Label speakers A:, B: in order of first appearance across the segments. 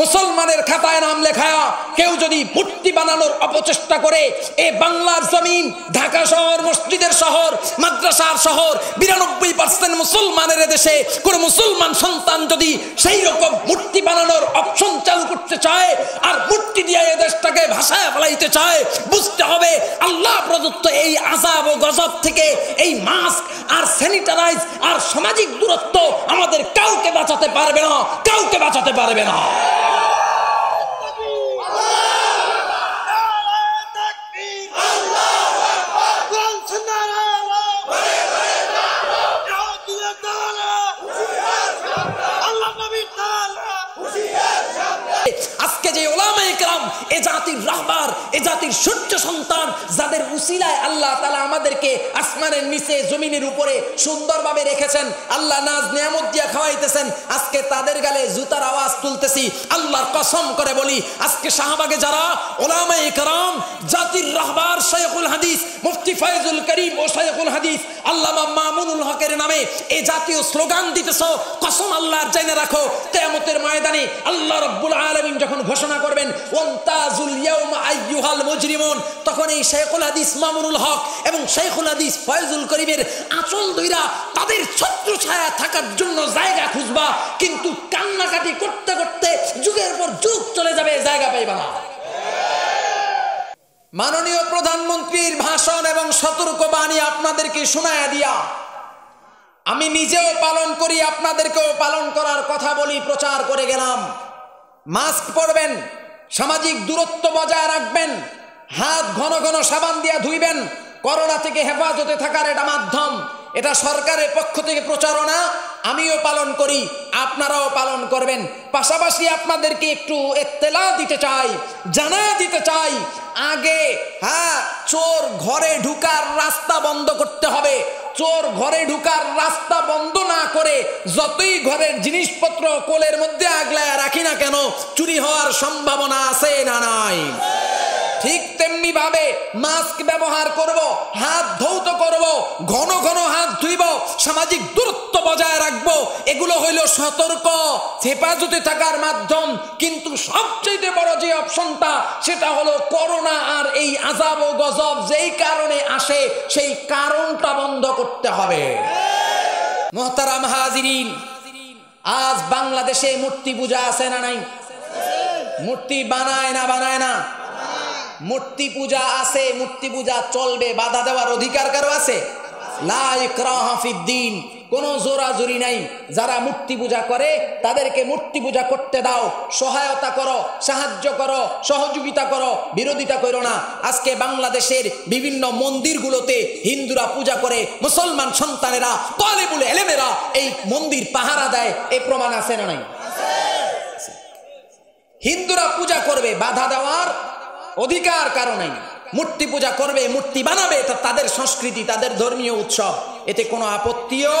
A: মুসলমানের খাতায় নাম লেখায়া কেউ যদি মূর্তি বানানোর অপচেষ্টা করে, এ বাংলার জমিন, ঢাকা শহর, মসজিদের শহর, মাদ্রাসার শহর, বিরানব্বই পার্সেন্ট মুসলমানের দেশে কোন মুসলমান সন্তান যদি সেই রকম মূর্তি বানানোর অপশন চালু করতে চায়, আর মূর্তি দিয়ে এ দেশটাকে ভাষায় ফেলাইতে চায়, বুঝতে হবে আল্লাহ প্রদত্ত এই আজাব ও গজব থেকে এই মাস্ক আর স্যানিটারাইজ আর সামাজিক দূরত্ব আমাদের কাউকে বাঁচাতে পারবে না, কাউকে বাঁচাতে পারবে না। আজকে যে ওলামা ইকরাম এ জাতির রাহবার এ জাতির সূর্য সন্তান যাদের উসিলায় আল্লাহ তালা আমাদেরকে আসমানের নিচে জমিনের উপরে সুন্দরভাবে রেখেছেন, আল্লাহ নাজ নিয়ামত দিয়া খাওয়াইতেছেন, আজকে তাদের গালে জুতার আওয়াজ তুলতেছি, আল্লাহর কসম করে বলি, আজকে শাহবাগে যারা ওলামা ইকরাম জাতির রাহবার শেখুল হাদিস, মুফতি ফয়জুল করিম ও শেখুল হাদিস, আল্লামা মামুনুল হকের নামে এই জাতীয় স্লোগান দিতেছ, কসম আল্লাহর জেনে রাখো তেমতের ময়দানে আল্লাহ রব্বুল আলমিন যখন ঘোষণা করবেন, ওয়ান্তাজুল ইয়াউমা আইয়ুহাল মুজরিমুন তখন এই শেখুল হাদিস মামুনুল হক এবং শেখুল হাদিস ফয়জুল করিমের আঁচল দইরা তাদের ছত্র ছায়া থাকার জন্য জায়গা খুঁজবা, কিন্তু কান্নাকাটি করতে করতে যুগের পর যুগ চলে যাবে, জায়গা পাইবা না। মাননীয় প্রধানমন্ত্রীর ভাষণ এবং সতর্ক বাণী আপনাদেরকে শোনায়া দিয়া, আমি নিজেও পালন করি, আপনাদেরকেও পালন করার কথা বলি, প্রচার করে গেলাম। মাস্ক পরবেন, সামাজিক দূরত্ব বজায় রাখবেন হাত ঘন ঘন সাবান দিয়া ধুইবেন। করোনা থেকে হেফাজতে থাকার এটা মাধ্যম। এটা সরকারের পক্ষ থেকে প্রচারণা। আমিও পালন করি, আপনারাও পালন করবেন। পাশাপাশি আপনাদেরকে একটু এত্তেলা দিতে চাই, জানা দিতে চাই, আগে হ্যাঁ চোর ঘরে ঢুকার রাস্তা বন্ধ করতে হবে। চোর ঘরে ঢুকার রাস্তা বন্ধ না করে যতই ঘরের জিনিসপত্র কোলের মধ্যে আগলায় রাখি না কেন, চুরি হওয়ার সম্ভাবনা আছে না নাই? ঠিক তেমনি ভাবে মাস্ক ব্যবহার করব, হাত ধৌত করব, ঘন ঘন হাত ধুইব, সামাজিক দূরত্ব বজায় রাখব, এগুলো হইল সতর্ক, হেফাজতে থাকার মাধ্যম। কিন্তু সবচেয়ে বড় যে অপশনটা, সেটা হলো করোনা আর এই আজাব ও গজব যেই কারণে আসে, সেই কারণটা বন্ধ করতে হবে। মোহতারাম হাজিরিন, আজ বাংলাদেশে মূর্তি পূজা আছে না নাই? মূর্তি বানায় না বানায় না। মূর্তি পূজা আছে, মূর্তি পূজা চলবে, বাধা দেওয়ার অধিকার কারও আছে? দিন কোন জোরাজুরি নাই। যারা মূর্তি পূজা করে, তাদেরকে মূর্তি পূজা করতে দাও। সহায়তা করো, সাহায্য করো, সহযোগিতা করো, বিরোধিতা করো না। আজকে বাংলাদেশের বিভিন্ন মন্দিরগুলোতে হিন্দুরা পূজা করে, মুসলমান সন্তানেরা তলে বলে এলেমেরা এই মন্দির পাহারা দেয়। এ প্রমাণ আছে না নাই? হিন্দুরা পূজা করবে, বাধা দেওয়ার অধিকার কারণে। মূর্তি পূজা করবে, মূর্তি বানাবে এটা তাদের সংস্কৃতি, তাদের ধর্মীয় উৎসব। এতে কোনো আপত্তিও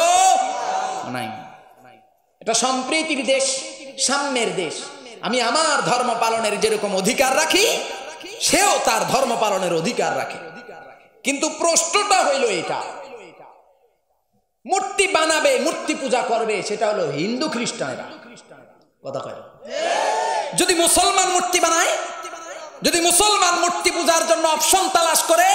A: নাই। এটা সম্প্রীতির দেশ, সাম্যের দেশ। আমি আমার ধর্ম পালনের যেরকম অধিকার রাখি, সেও তার ধর্ম পালনের অধিকার রাখে। কিন্তু প্রশ্নটা হইল এটা। মূর্তি বানাবে, মূর্তি পূজা করবে, সেটা হলো হিন্দু খ্রিস্টানেরা। কথা কয়। যদি মুসলমান মূর্তি বানায় যদি মুসলমান মূর্তি পূজার জন্য অপশন তালাশ করে,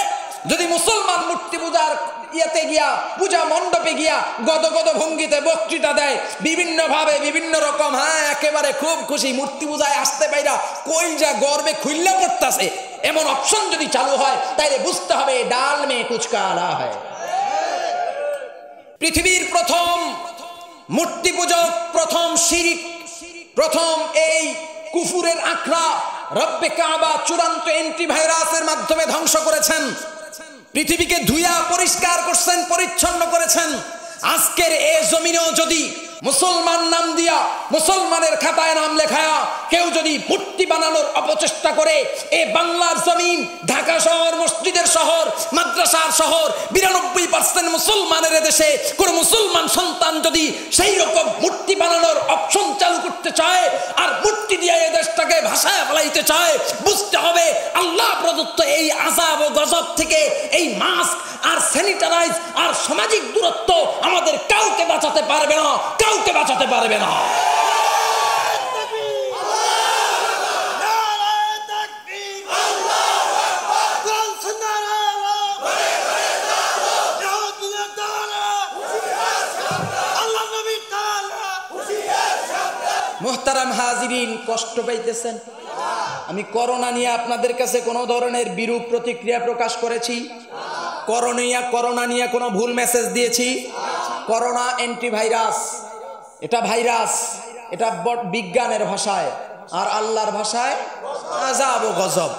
A: যদি মুসলমান মূর্তি পূজার ইয়েতে গিয়া, পূজা মণ্ডপে গিয়া গদ গদ ভঙ্গিতে বক্তৃতা দেয় বিভিন্ন ভাবে বিভিন্ন রকম হ্যাঁ একেবারে খুব খুশি, মূর্তি পূজায় আসতে পাইরা কই যা গর্বে খুললে পড়তাছে, এমন অপশন যদি চালু হয়, তাইলে বুঝতে হবে ডাল মে কুচকা আলা হয়। পৃথিবীর প্রথম মূর্তি পূজক, প্রথম শিরিক, প্রথম এই কুফুরের আখড়া রব্বে কাবা চূড়ান্ত এন্টি ভাইরাসের মাধ্যমে ধ্বংস করেছেন। পৃথিবীকে ধুইয়া পরিষ্কার করছেন, পরিচ্ছন্ন করেছেন। আজকের এ জমিনেও যদি মুসলমান নাম দিয়া মুসলমানের খাতায় নাম লেখায়া কেউ যদি মূর্তি বানানোর অপচেষ্টা করে, এ বাংলার জমিন, ঢাকা শহর, মসজিদের শহর, মাদ্রাসার শহর, বিরানব্বই পার্সেন্ট মুসলমানের দেশে কোন মুসলমান সন্তান যদি সেই রকম মূর্তি বানানোর অপশন চালু করতে চায় আর মূর্তি দিয়ে এ দেশটাকে ভাষায় ফেলাইতে চায়, বুঝতে হবে আল্লাহ প্রদত্ত এই আজাব ও গজব থেকে এই মাস্ক আর স্যানিটারাইজ আর সামাজিক দূরত্ব আমাদের কাউকে বাঁচাতে পারবে না, কাউকে বাঁচাতে পারবে না। মোহতারাম কষ্ট পাইতেছেন? আমি করোনা নিয়ে আপনাদের কাছে কোনো ধরনের বিরূপ প্রতিক্রিয়া প্রকাশ করেছি? করোনিয়া করোনা নিয়ে কোনো ভুল মেসেজ দিয়েছি? করোনা অ্যান্টিভাইরাস এটা ভাইরাস এটা বিজ্ঞানের ভাষায়। আর আল্লাহর ভাষায় গজব।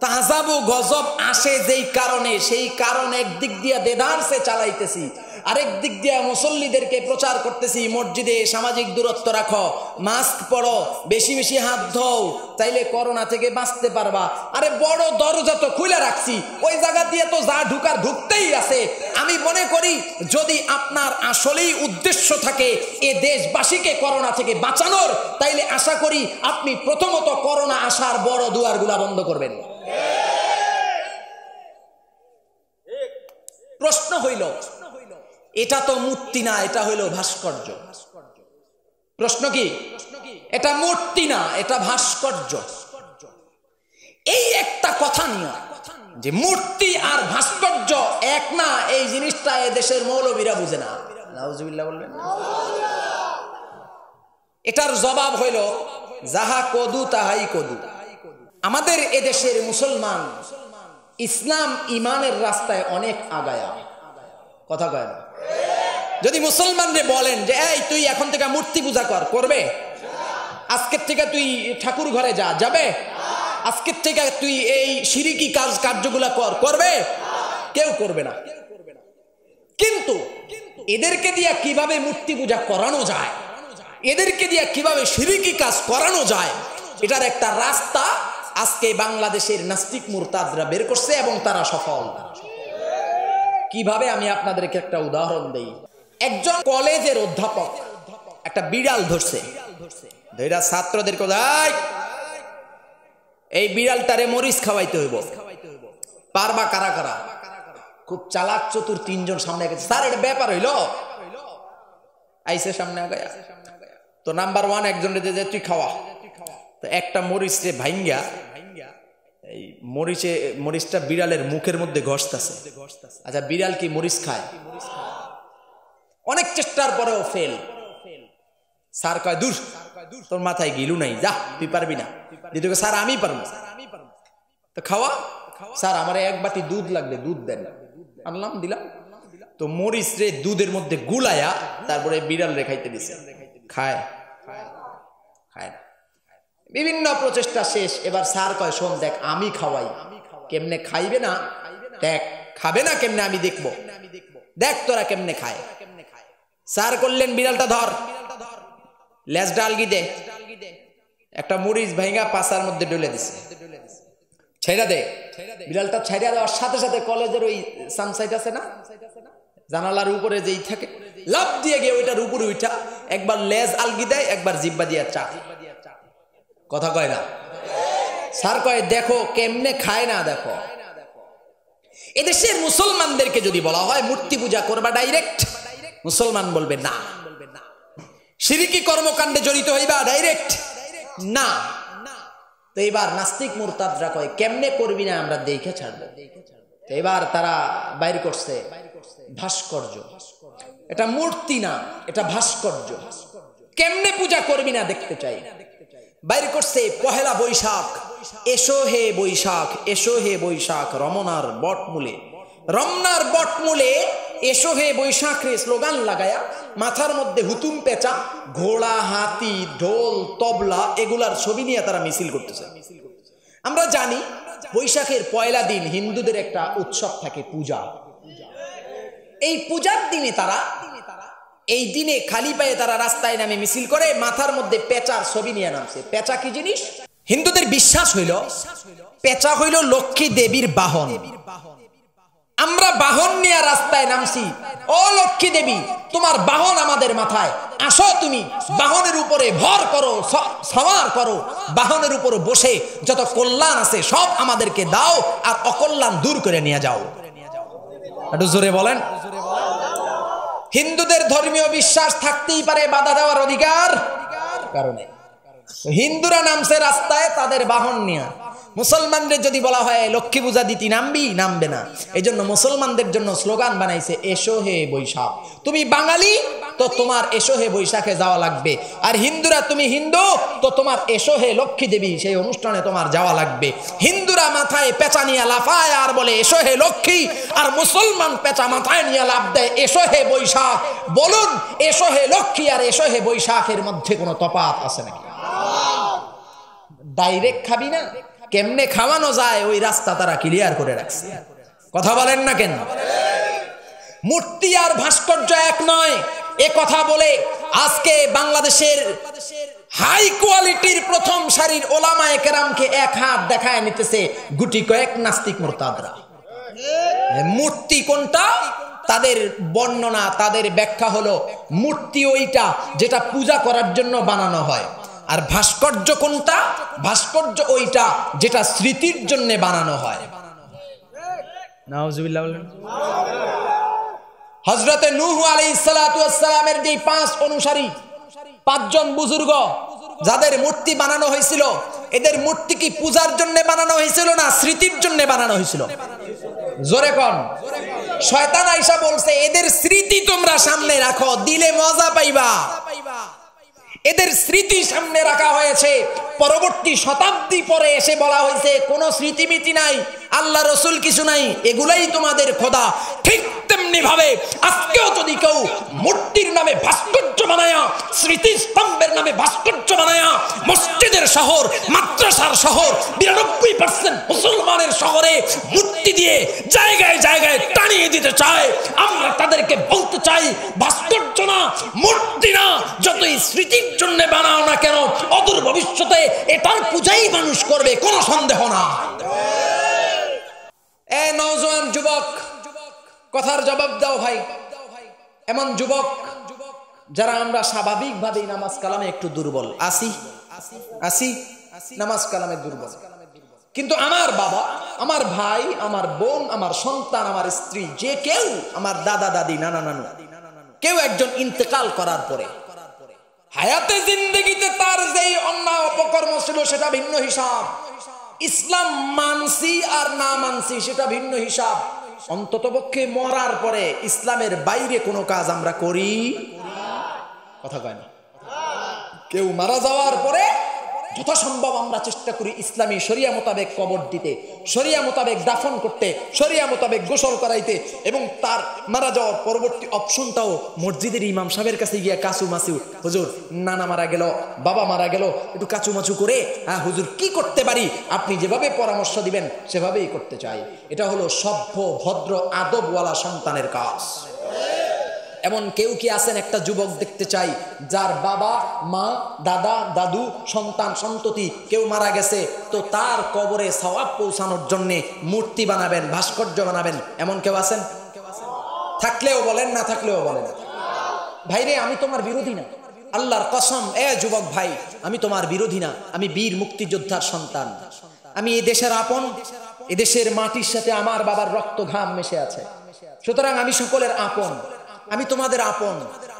A: তা ও গজব আসে যেই কারণে, সেই কারণ একদিক দিয়ে দেদারসে চালাইতেছি। আরেক দিক দিয়ে মুসল্লিদেরকে প্রচার করতেছি মসজিদে সামাজিক দূরত্ব রাখো মাস্ক পরো বেশি বেশি হাত ধোও তাইলে করোনা থেকে বাঁচতে পারবা। আরে বড় দরজা তো খুলে রাখছি ওই জায়গা দিয়ে তো যা ঢুকার ঢুকতেই আছে। আমি মনে করি যদি আপনার আসলেই উদ্দেশ্য থাকে এ দেশবাসীকে করোনা থেকে বাঁচানোর তাইলে আশা করি আপনি প্রথমত করোনা আসার বড় দুয়ারগুলা বন্ধ করবেন। প্রশ্ন হইল এটা তো মূর্তি না, এটা হইল ভাস্কর্য। প্রশ্ন কি? এটা মূর্তি না, এটা ভাস্কর্য। এই একটা কথা নিয়ে, যে মূর্তি আর ভাস্কর্য এক না, এই জিনিসটা এ দেশের মৌলবীরা বুঝে না। নাউজুবিল্লাহ বলবেন না? এটার জবাব হইল, যাহা কদু তাহাই কদু। আমাদের এদেশের মুসলমান ইসলাম ইমানের রাস্তায় অনেক আগায়া। কথা কয় না? যদি মুসলমানরে বলেন যে, এই, তুই এখন থেকে মূর্তি পূজা কর, করবে? আজকের থেকে তুই ঠাকুর ঘরে যা, যাবে? আজকের থেকে তুই এই সিরিকি কাজ, কার্যগুলা কর, করবে? কেউ করবে না। কিন্তু এদেরকে দিয়ে কীভাবে মূর্তি পূজা করানো যায়? এদেরকে দিয়ে কীভাবে সিরিকি কাজ করানো যায়? এটার একটা রাস্তা আজকে বাংলাদেশের নাস্তিক মুরতাদরা বের করছে এবং তারা সফল। কীভাবে আমি আপনাদেরকে একটা উদাহরণ দেই? একজন কলেজের অধ্যাপক। একটা বিড়াল ধরছে। ধৈরা ছাত্রদেরকে দেয় এই বিড়ালটারে মরিচ খাওয়াইতে হইব। পারবা কারা কারা? খুব চালাক চতুর তিনজন সামনে গেছে। স্যার, এটা ব্যাপার হইল? আইসে সামনে আগায়া। তো নাম্বার ওয়ান একজন যে, তুই খাওয়া। তো একটা মরিচ রে ভাইঙ্গা, এই মরিচে, মরিচটা বিড়ালের মুখের মধ্যে ঘষতেছে। আচ্ছা বিড়াল কি মরিচ খায়? অনেক চেষ্টার পরেও ফেল স্যার কয়, দূর, তোর মাথায় গিলু নাই, যা, তুই পারবি না। দ্বিতীয় স্যার আমি পারব। তো খাওয়া? স্যার, আমার এক বাটি দুধ লাগবে দুধ দেন। আনলাম, দিলাম। তো মরিচ রে দুধের মধ্যে গুলায়া তারপরে বিড়াল রে খাইতে দিছে। খায়। খায় বিভিন্ন প্রচেষ্টা শেষ। এবার স্যার কয়, শোন, দেখ, আমি খাওয়াই। কেমনে খাইবে না, দেখ, খাবে না কেমনে আমি দেখব। দেখ, তোরা কেমনে খায়? স্যার করলেন বিড়ালটা ধর। লেজ ডালগি দে একটা মরিচ ভাইঙ্গা পাশার মধ্যে ডলে দিছে। ছেড়া দে। বিড়ালটা ছেড়া দেওয়ার সাথে সাথে কলেজের ওই সানসাইড আছে না? জানালার উপরে যেই থাকে লাভ দিয়ে গিয়ে ওইটার উপরে ওইটা একবার লেজ আলগি দেয় একবার জিব্বা দিয়া চা। কথা কয় না? স্যার কয়, দেখো কেমনে খায় না দেখো। এদেশের মুসলমানদেরকে যদি বলা হয়, মূর্তি পূজা করবা ডাইরেক্ট মুসলমান বলবে না। সিরিকি কর্মকাণ্ডে জড়িত হইবা ডাইরেক্ট না। তো এবার নাস্তিক মুরতাদরা কয়, কেমনে করবি না আমরা দেখে ছাড়বো? তো এবার তারা বাইর করছে, ভাস্কর্য। এটা মূর্তি না, এটা ভাস্কর্য। কেমনে পূজা করবি না দেখতে চাই? বাইর করছে, পহেলা বৈশাখ, এসো হে বৈশাখ, এসো হে বৈশাখ, রমনার বটমূলে। রমনার বটমূলে এসো হে বৈশাখ রে স্লোগান লাগায়া, মাথার মধ্যে হুতুম পেঁচা, ঘোড়া, হাতি, ঢোল, তবলা এগুলার ছবি নিয়ে তারা মিছিল করতেছে। আমরা জানি বৈশাখের পয়লা দিন হিন্দুদের একটা উৎসব থাকে পূজা। এই পূজার দিনে তারা, এই দিনে খালি পায়ে তারা রাস্তায় নামে মিছিল করে, মাথার মধ্যে পেঁচার ছবি নিয়ে নামছে। পেঁচা কি জিনিস? হিন্দুদের বিশ্বাস হইল, পেঁচা হইল লক্ষ্মী দেবীর বাহন। আমরা বাহন নিয়ে রাস্তায় নামছি। ও লক্ষ্মী দেবী, তোমার বাহন আমাদের মাথায়। আসো তুমি, বাহনের উপরে ভর করো, স- সওয়ার করো। বাহনের উপর বসে যত কল্যাণ আছে সব আমাদেরকে দাও আর অকল্যাণ দূর করে নিয়ে যাও। একটু জোরে বলেন। হিন্দুদের ধর্মীয় বিশ্বাস থাকতেই পারে বাধা দেওয়ার অধিকার। কারণে। হিন্দুরা নামছে রাস্তায় তাদের বাহন নিয়ে। মুসলমানদের যদি বলা হয় লক্ষ্মী পূজা দিতি নামবি নামবে না। এই জন্য মুসলমানদের জন্য স্লোগান বানাইছে এসো হে বৈশাখ। তুমি বাঙালি তো তোমার এসো হে বৈশাখে যাওয়া লাগবে। আর হিন্দুরা তুমি হিন্দু তো তোমার এসো হে লক্ষ্মী দেবী সেই অনুষ্ঠানে তোমার যাওয়া লাগবে। হিন্দুরা মাথায় পেঁচা নিয়ে লাফায় আর বলে এসো হে লক্ষ্মী। আর মুসলমান পেঁচা মাথায় নিয়ে লাভ দেয় এসো হে বৈশাখ। বলুন এসো হে লক্ষ্মী আর এসো হে বৈশাখের মধ্যে কোনো তফাৎ আছে নাকি? ডাইরেক্ট খাবি না? কেমনে খাওয়ানো যায় ওই রাস্তা তারা ক্লিয়ার করে রাখছে। কথা বলেন না কেন? মূর্তি আর ভাস্কর্য এক নয়, এ কথা বলে আজকে বাংলাদেশের হাই কোয়ালিটির প্রথম সারির ওলামায়ে কেরামকে এক হাত দেখায় নিতেছে গুটি কয়েক নাস্তিক মোরতাদরা। মূর্তি কোনটা? তাদের বর্ণনা, তাদের ব্যাখ্যা হলো মূর্তি ওইটা যেটা পূজা করার জন্য বানানো হয়। আর ভাস্কর্য কোনটা? ভাস্কর্য ওইটা যেটা স্মৃতির জন্য বানানো হয়। হজরতে নুহু আলী সালামের যে পাঁচ অনুসারী পাঁচজন বুজুর্গ যাদের মূর্তি বানানো হয়েছিল এদের মূর্তি কি পূজার জন্য বানানো হয়েছিল না স্মৃতির জন্য বানানো হয়েছিল? জোরে কন। শয়তান আইসা বলছে এদের স্মৃতি তোমরা সামনে রাখো দিলে মজা পাইবা। এদের স্মৃতি সামনে রাখা হয়েছে। পরবর্তী শতাব্দী পরে এসে বলা হয়েছে কোনো স্মৃতিমিতি নাই। আল্লাহ রসুল কিছু নাই, এগুলাই তোমাদের খোদা। ঠিক তেমনি ভাবে আজকেও যদি কেউ মূর্তির নামে ভাস্কর্য বানায়া স্মৃতি স্তম্ভের নামে ভাস্কর্য বানায়া, মসজিদের শহর, মাদ্রাসার শহর, বিরানব্বই পার্সেন্ট মুসলমানের শহরে মূর্তি দিয়ে জায়গায় জায়গায় টানিয়ে দিতে চায়, আমরা তাদেরকে বলতে চাই, ভাস্কর্য না, মূর্তি না, যতই স্মৃতির জন্য বানাও না কেন, অদূর ভবিষ্যতে এটার পূজাই মানুষ করবে, কোনো সন্দেহ না। এ নওজোয়ান যুবক, কথার জবাব দাও ভাই। এমন যুবক যারা আমরা স্বাভাবিকভাবেই নামাজ কালামে একটু দুর্বল। আসি আসি, নামাজ কালামে দুর্বল। কিন্তু আমার বাবা, আমার ভাই, আমার বোন, আমার সন্তান, আমার স্ত্রী, যে কেউ আমার দাদা, দাদি, নানা, নানু, কেউ একজন ইন্তেকাল করার পরে, হায়াতে জিন্দগিতে তার যেই অন্যায় অপকর্ম ছিল সেটা ভিন্ন হিসাব। ইসলাম মানসি আর না মানসি, সেটা ভিন্ন হিসাব। অন্তত পক্ষে মরার পরে ইসলামের বাইরে কোনো কাজ আমরা করি? কথা কয় না। কেউ মারা যাওয়ার পরে যথাসম্ভব আমরা চেষ্টা করি ইসলামী শরিয়া মোতাবেক কবর দিতে, শরিয়া মোতাবেক দাফন করতে, শরিয়া মোতাবেক গোসল করাইতে এবং তার মারা যাওয়ার পরবর্তী অপশনটাও মসজিদের ইমাম সাহেবের কাছে গিয়ে কাচু মাচু। হুজুর, নানা মারা গেল, বাবা মারা গেল, একটু কাচু মাচু করে হ্যাঁ হুজুর, কি করতে পারি? আপনি যেভাবে পরামর্শ দিবেন, সেভাবেই করতে চাই। এটা হলো সভ্য, ভদ্র, আদবওয়ালা সন্তানের কাজ। এমন কেউ কি আছেন? একটা যুবক দেখতে চাই, যার বাবা, মা, দাদা, দাদু, সন্তান, সন্ততি কেউ মারা গেছে। তো তার কবরে সওয়াব পৌঁছানোর জন্যে মূর্তি বানাবেন, ভাস্কর্য বানাবেন। এমন কেউ আছেন? থাকলেও বলেন, না থাকলেও বলেন। ভাইরে, আমি তোমার বিরোধী না। আল্লাহর কসম, এ যুবক ভাই, আমি তোমার বিরোধী না। আমি বীর মুক্তিযোদ্ধার সন্তান। আমি এই দেশের আপন এদেশের মাটির সাথে আমার বাবার রক্ত ঘাম মেশে আছে। সুতরাং আমি সকলের আপন। আমি তোমাদের আপন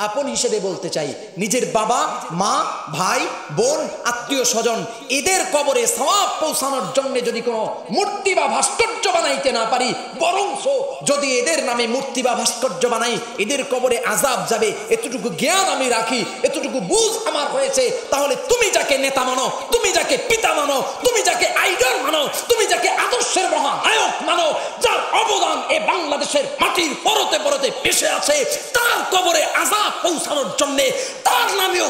A: আপন হিসেবে বলতে চাই। নিজের বাবা, মা, ভাই, বোন, আত্মীয় স্বজন, এদের কবরে সওয়াব পৌঁছানোর জন্য যদি কোনো মূর্তি বা ভাস্কর্য বানাইতে না পারি, বরংস যদি এদের নামে মূর্তি বা ভাস্কর্য বানাই, এদের কবরে আজাব যাবে, এতটুকু জ্ঞান আমি রাখি, এতটুকু বুঝ আমার হয়েছে, তাহলে তুমি যাকে নেতা মানো, তুমি যাকে পিতা মানো তুমি যাকে আইডল মানো তুমি যাকে আদর্শের মহানায়ক মানো যার অবদান এ বাংলাদেশের মাটির পরতে পরতে পেশে আছে। তার কবরে আজাব পৌঁছানোর জন্য তার নামেও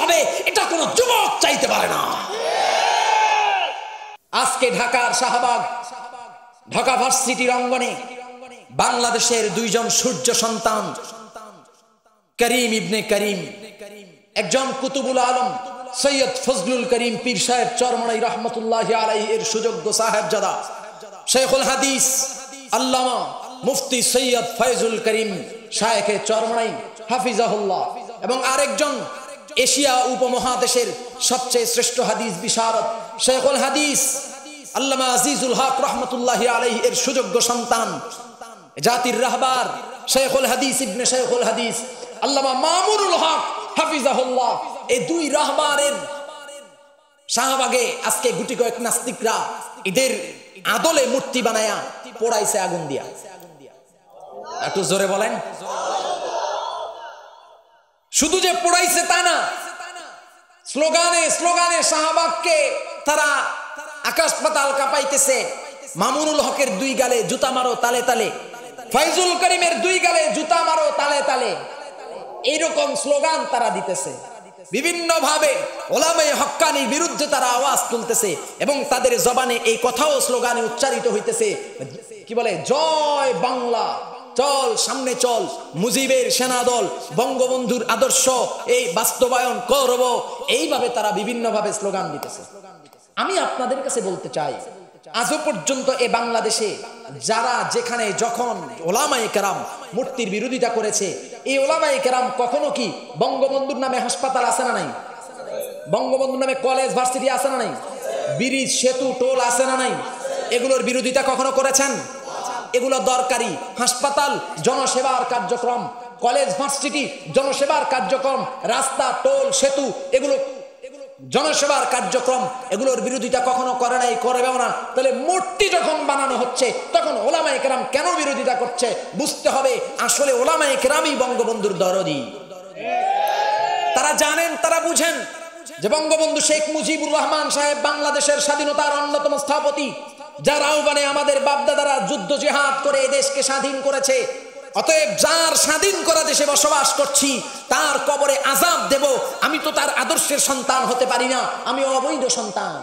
A: হবে, এটা কোনো যুবক চাইতে পারে না। আজকে ঢাকার শাহবাগ, ঢাকা ভার্সিটির অঙ্গনে বাংলাদেশের দুইজন সূর্য সন্তান, করিম ইবনে করিম, একজন কুতুবুল আলম, সৈয়দ ফজলুল করিম পীর সাহেব চরমনাই রহমতুল্লাহ আলাই এর সুযোগ্য সাহেব জাদা শেখুল হাদিস আল্লামা মুফতি সৈয়দ ফয়জুল করিম শায়েখে চরমনাই হাফিজাহুল্লাহ। এবং আরেকজন এশিয়া উপমহাদেশের সবচেয়ে শ্রেষ্ঠ হাদিস বিশারদ শেখুল হাদিস, আল্লামা আজিজুল হক রহমতুল্লাহ আলাই এর সুযোগ্য সন্তান, জাতির রাহবার শেখুল হাদিস ইবনে শেখুল হাদিস, আল্লামা মামুনুল হক হাফিজাহুল্লাহ। এই দুই রাহবারের শাহবাগে আজকে গুটি কয়েক নাস্তিকরা এদের আদলে মূর্তি বানায়া পোড়াইছে আগুন দিয়া। একটু জোরে বলেন। শুধু যে পোড়াইছে তা না, স্লোগানে স্লোগানে শাহবাগকে তারা আকাশ পাতাল কাঁপাইতেছে। মামুনুল হকের দুই গালে জুতা মারো তালে তালে। ফাইজুল করিমের দুই গালে জুতা মারো তালে তালে। এইরকম স্লোগান তারা দিতেছে। বিভিন্ন ভাবে ওলামাই হক্কানির বিরুদ্ধে তারা আওয়াজ তুলতেছে এবং তাদের জবানে এই কথাও স্লোগানে উচ্চারিত হইতেছে। কি বলে? জয় বাংলা, চল সামনে চল, মুজিবের সেনাদল, বঙ্গবন্ধুর আদর্শ, এই বাস্তবায়ন করব। এইভাবে তারা বিভিন্নভাবে স্লোগান দিতেছে। আমি আপনাদের কাছে বলতে চাই, আজও পর্যন্ত এ বাংলাদেশে যারা যেখানে যখন ওলামায় কেরাম মূর্তির বিরোধিতা করেছে এই ওলামাই কেরাম কখনো কি বঙ্গবন্ধুর নামে হাসপাতাল আছে না নাই? বঙ্গবন্ধুর নামে কলেজ, ভার্সিটি আছে না নাই? ব্রিজ, সেতু, টোল আছে না নাই? এগুলোর বিরোধিতা কখনো করেছেন? এগুলো দরকারি। হাসপাতাল, জনসেবার কার্যক্রম। কলেজ, ভার্সিটি, জনসেবার কার্যক্রম। রাস্তা, টোল, সেতু, এগুলো জনসেবার কার্যক্রম, এগুলোর বিরোধিতা কখনো করে নাই, করবেও না। তাহলে মূর্তি যখন বানানো হচ্ছে, তখন ওলামাই কেরাম কেন বিরোধিতা করছে? বুঝতে হবে, আসলে ওলামাই কেরামই বঙ্গবন্ধুর দরদি। তারা জানেন, তারা বুঝেন যে বঙ্গবন্ধু শেখ মুজিবুর রহমান সাহেব বাংলাদেশের স্বাধীনতার অন্যতম স্থপতি, যার আহ্বানে আমাদের বাপদাদারা যুদ্ধ জেহাদ করে এই দেশকে স্বাধীন করেছে। অতএব যার স্বাধীন করা দেশে বসবাস করছি তার কবরে আজাব দেব আমি তো তার আদর্শের সন্তান হতে পারি না আমি অবৈধ সন্তান।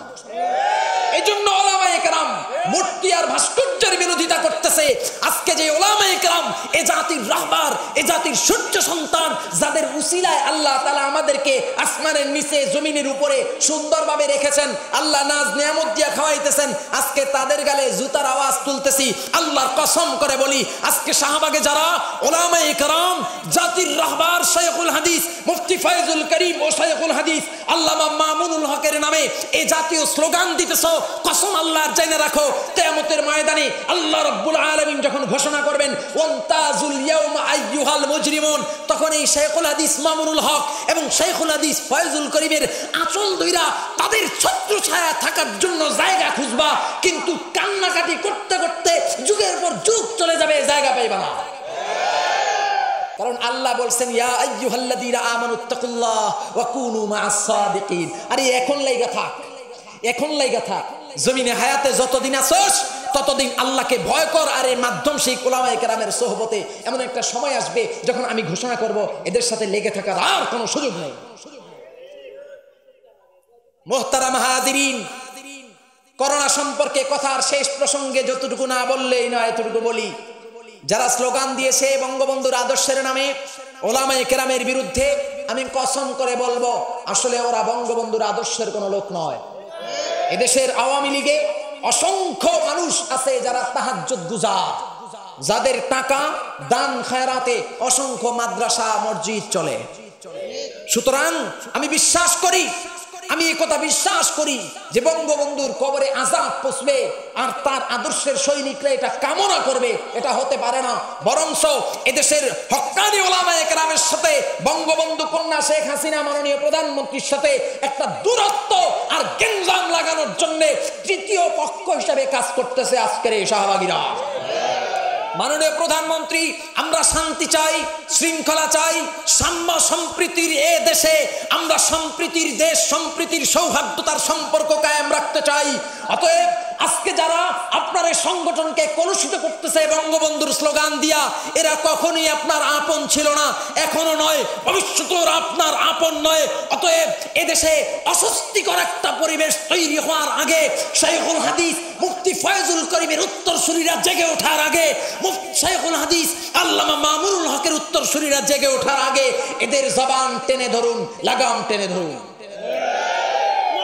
A: এই জন্য ওলামায়ে কেরাম মূর্তি আর ভাস্কর্যের বিরোধিতা করতেছে আজকে যে ওলামায়ে কেরাম এ জাতির রাহবার, এ জাতির সূর্য সন্তান, যাদের উসিলায় আল্লাহ তালা আমাদেরকে আসমানের নিচে, জমিনের উপরে সুন্দরভাবে রেখেছেন, আল্লাহ নাজ নিয়ামত দিয়া খাওয়াইতেছেন, আজকে তাদের গালে জুতার আওয়াজ তুলতেছি, আল্লাহর কসম করে বলি, আজকে শাহবাগে যারা ওলামায়ে কেরাম, জাতির রাহবার শেখুল হাদিস, মুফতি ফয়জুল করিম ও শেখুল হাদিস, আল্লামা মামুনুল হকের নামে এই জাতীয় স্লোগান দিতেছ, কসম আল্লাহর জেনে রাখো, কিয়ামতের ময়দানে আল্লাহ রাব্বুল আলামিন যখন ঘোষণা করবেন, ওয়ান্তাজুল ইয়াউমা আইয়ুহাল মুজরিমুন তখন এই শেখুল হাদিস মামুনুল হক এবং শেখুল হাদিস ফয়জুল করিমের আঁচল দইরা তাদের ছত্র ছায়া থাকার জন্য জায়গা খুঁজবা। কিন্তু কান্নাকাটি করতে করতে যুগের পর যুগ চলে যাবে, জায়গা পাইবা না। কারণ আল্লাহ বলছেন আরে এখন লাইগা থাক, এখন লাইগা থাক। জমিনে হায়াতে যতদিন আছোস ততদিন আল্লাহকে ভয় কর আর এর মাধ্যম সেই কোলামায়ে কেরামের সোহবতে এমন একটা সময় আসবে যখন আমি ঘোষণা করব, এদের সাথে লেগে থাকার আর কোনো সুযোগ নেই। মোহতারাম হাজিরিন, করোনা সম্পর্কে কথার শেষ প্রসঙ্গে যতটুকু না বললেই না এতটুকু বলি। যারা স্লোগান দিয়েছে বঙ্গবন্ধুর আদর্শের নামে, ওলামায়ে কেরামের বিরুদ্ধে, আমি কসম করে বলব, আসলে ওরা বঙ্গবন্ধুর আদর্শের কোনো লোক নয়। এদেশের আওয়ামী লীগে অসংখ্য মানুষ আছে যারা তাহাজ্জুদ গুজার। যাদের টাকা, দান, খায়রাতে অসংখ্য মাদ্রাসা, মসজিদ চলে। সুতরাং আমি বিশ্বাস করি আমি এই কথা বিশ্বাস করি যে বঙ্গবন্ধুর কবরে আজাদ পৌঁছবে আর তার আদর্শের সৈনিকরা এটা কামনা করবে, এটা হতে পারে না। বরংস এদেশের হকানি ওলামায়ে কেরামের সাথে, বঙ্গবন্ধু কন্যা শেখ হাসিনা মাননীয় প্রধানমন্ত্রীর সাথে একটা দূরত্ব আর গেঞ্জাম লাগানোর জন্য তৃতীয় পক্ষ হিসাবে কাজ করতেছে আজকের এই শাহবাগীরা। মাননীয় প্রধানমন্ত্রী, আমরা শান্তি চাই, শৃঙ্খলা চাই, সাম্য সম্প্রীতির এ দেশে আমরা সম্প্রীতির দেশ, সম্প্রীতির সৌহার্দ্যতার সম্পর্ক কায়েম রাখতে চাই। অতএব আজকে যারা আপনার এই সংগঠনকে কলুষিত করতেছে বঙ্গবন্ধুর স্লোগান দিয়া, এরা কখনোই আপনার আপন ছিল না, এখনও নয়। ভবিষ্যৎ আপনার আপন নয়। অতএব এদেশে অস্বস্তিকর একটা পরিবেশ তৈরি হওয়ার আগে শেখুল হাদিস, মুফতি ফয়জুল করিমের উত্তরসূরিরা জেগে ওঠার আগে শেখুল হাদিস, আল্লামা মামুনুল হকের উত্তরসূরিরা জেগে ওঠার আগে, এদের জবান টেনে ধরুন, লাগাম টেনে ধরুন।